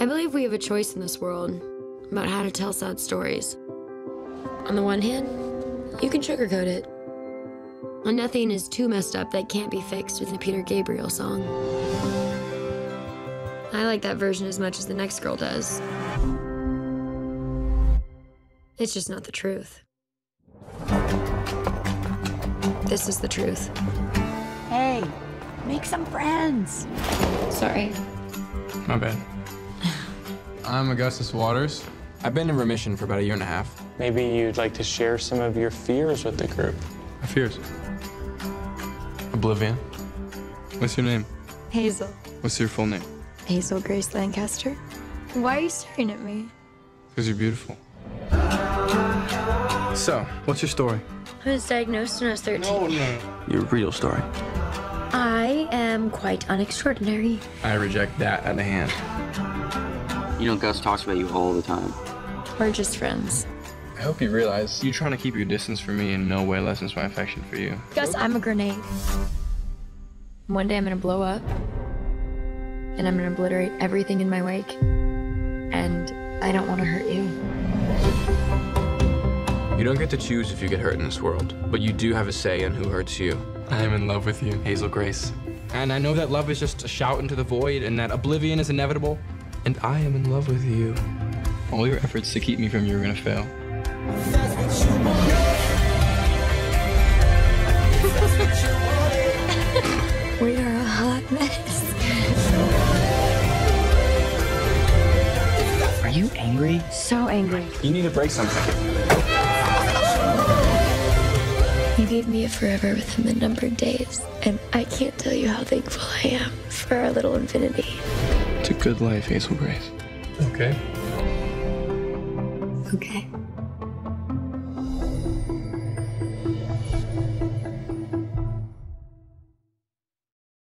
I believe we have a choice in this world about how to tell sad stories. On the one hand, you can sugarcoat it. And nothing is too messed up that can't be fixed with a Peter Gabriel song. I like that version as much as the next girl does. It's just not the truth. This is the truth. Hey, make some friends. Sorry. My bad. I'm Augustus Waters. I've been in remission for about a year and a half. Maybe you'd like to share some of your fears with the group. My fears. Oblivion. What's your name? Hazel. What's your full name? Hazel Grace Lancaster. Why are you staring at me? Because you're beautiful. So, what's your story? I was diagnosed when I was 13. No, no. Your real story. I am quite unextraordinary. I reject that at the hand. You know, Gus talks about you all the time. We're just friends. I hope you realize you're trying to keep your distance from me in no way lessens my affection for you. Gus, I'm a grenade. One day I'm gonna blow up. And I'm gonna obliterate everything in my wake. And I don't wanna hurt you. You don't get to choose if you get hurt in this world, but you do have a say in who hurts you. I am in love with you, Hazel Grace. And I know that love is just a shout into the void and that oblivion is inevitable. And I am in love with you. All your efforts to keep me from you are gonna fail. We are a hot mess. Are you angry? So angry. You need to break something. You gave me a forever within the numbered days. And I can't tell you how thankful I am for our little infinity. It's a good life, Hazel Grace. Okay. Okay.